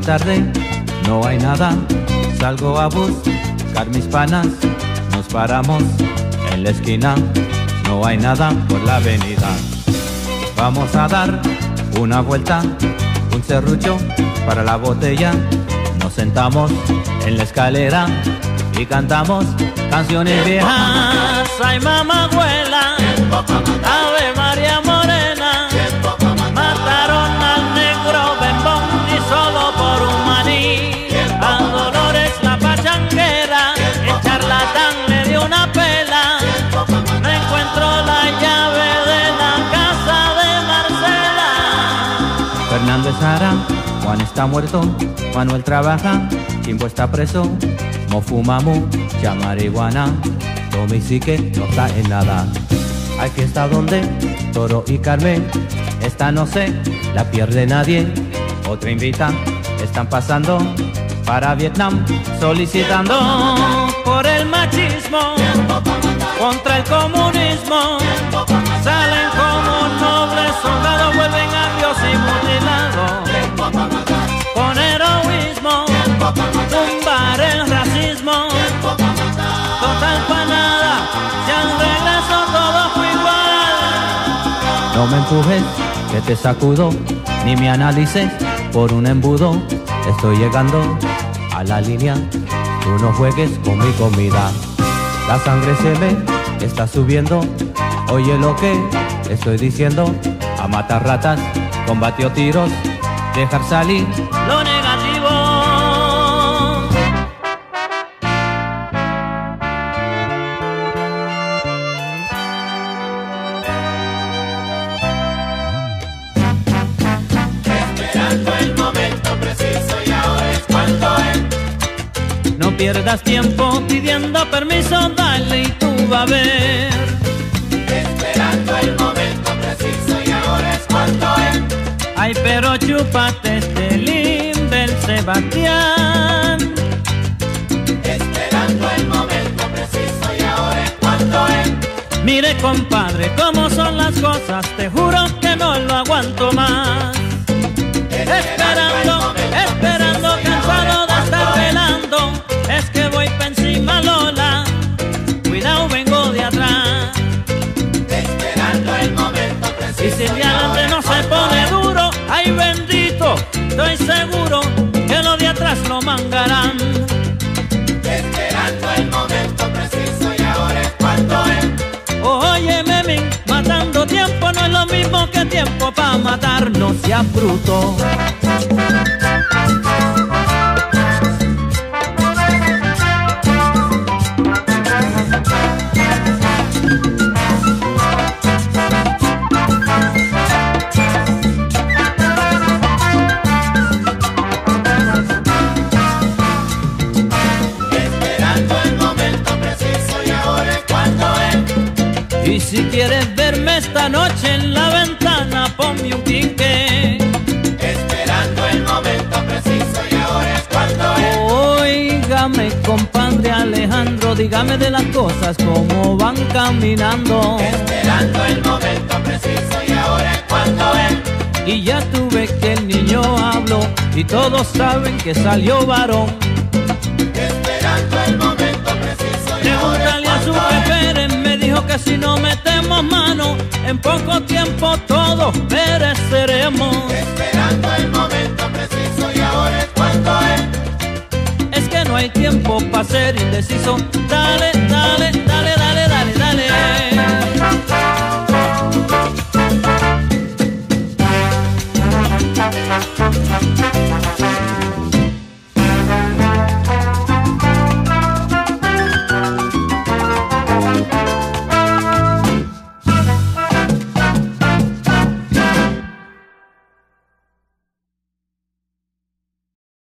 Tarde no hay nada, salgo a buscar mis panas, nos paramos en la esquina, no hay nada por la avenida. Vamos a dar una vuelta, un serrucho para la botella, nos sentamos en la escalera y cantamos canciones viejas. Ay mamá abuela, Juan está muerto, Manuel trabaja, Chimbo está preso, Mo fuma mucha marihuana, Tommy sí que no está nada. Aquí está donde Toro y Carmen, esta no sé, la pierde nadie. Otra invita, están pasando para Vietnam, solicitando por el machismo, contra el comunismo. No me empujes, que te sacudo, ni me analices por un embudo. Estoy llegando a la línea, tú no juegues con mi comida. La sangre se me está subiendo, oye lo que estoy diciendo. A matar ratas, combatió tiros, dejar salir pierdas tiempo pidiendo permiso, dale y tú va a ver. Esperando el momento preciso y ahora es cuando es. Ay, pero chúpate este lim del Sebastián. Esperando el momento preciso y ahora es cuando es. Mire, compadre, cómo son las cosas, te juro que no lo aguanto seguro que los de atrás lo mangarán. Esperando el momento preciso y ahora es cuando es. Oye, Memín, matando tiempo no es lo mismo que tiempo para matar, no sea si quieres verme esta noche en la ventana, ponme un quinque. Esperando el momento preciso y ahora es cuando es. Óigame, compadre Alejandro, dígame de las cosas como van caminando. Esperando el momento preciso y ahora es cuando es. Y ya tuve que el niño habló y todos saben que salió varón. Esperando el momento preciso y ahora Pregúntale a su Pérez, poco tiempo todos pereceremos. Esperando el momento preciso y ahora es cuando es. Es que no hay tiempo para ser indeciso. Dale, dale, dale, dale.